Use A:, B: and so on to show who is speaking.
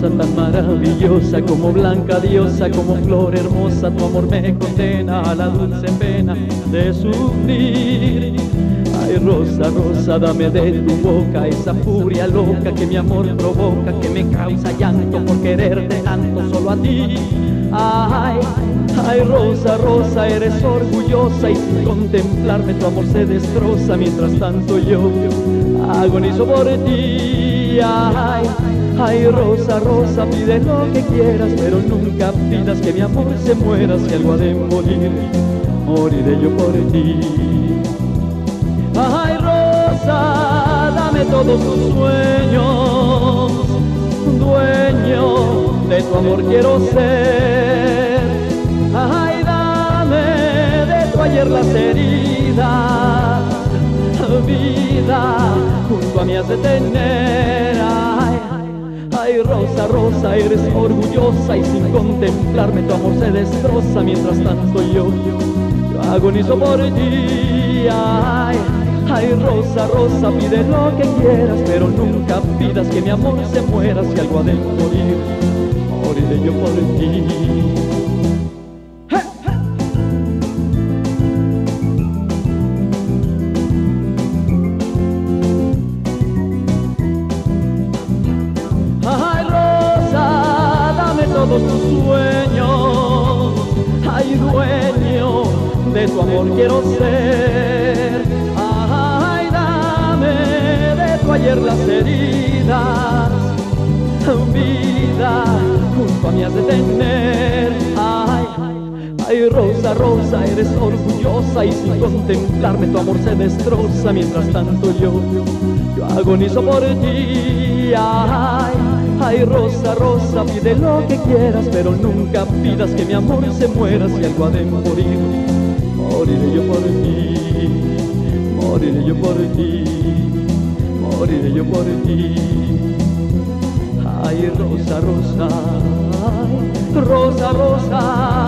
A: tan maravillosa, como blanca diosa, como flor hermosa, tu amor me condena a la dulce pena de sufrir. Ay, rosa, rosa, dame de tu boca esa furia loca que mi amor provoca, que me causa llanto por quererte tanto solo a ti. Ay, ay, rosa, rosa, eres orgullosa y sin contemplarme tu amor se destroza, mientras tanto yo agonizo por ti. Ay, ay, rosa, rosa, pide lo que quieras, pero nunca pidas que mi amor se muera si algo ha de morir, moriré yo por ti. Ay, rosa, dame todos tus sueños, dueño de tu amor quiero ser. Ay, dame de tu ayer las heridas, vida junto a mí has de tener. Rosa, rosa, eres orgullosa y sin contemplarme tu amor se destroza. Mientras tanto yo, yo agonizo por ti. Ay, Ay, rosa, rosa, pide lo que quieras, pero nunca pidas que mi amor se muera si algo ha de morir, moriré yo por ti. Todos tus sueños, ay, dueño de tu amor quiero ser. Ay, dame de tu ayer las heridas, vida junto a mí has de tener. Ay, ay, rosa, rosa, eres orgullosa y sin contemplarme tu amor se destroza. Mientras tanto yo, yo agonizo por ti. Ay, ay, rosa, rosa, pide lo que quieras, pero nunca pidas que mi amor se muera si algo ha de morir. Moriré yo por ti, moriré yo por ti, moriré yo por ti. Ay, rosa, rosa, rosa, rosa,